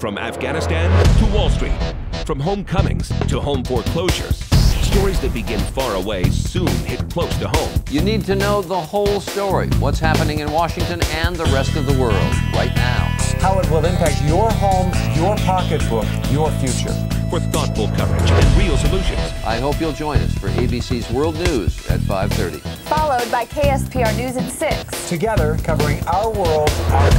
From Afghanistan to Wall Street, from homecomings to home foreclosures. Stories that begin far away soon hit close to home. You need to know the whole story. What's happening in Washington and the rest of the world right now. How it will impact your home, your pocketbook, your future. For thoughtful coverage and real solutions. I hope you'll join us for ABC's World News at 5:30. Followed by KSPR News at 6. Together, covering our world, our.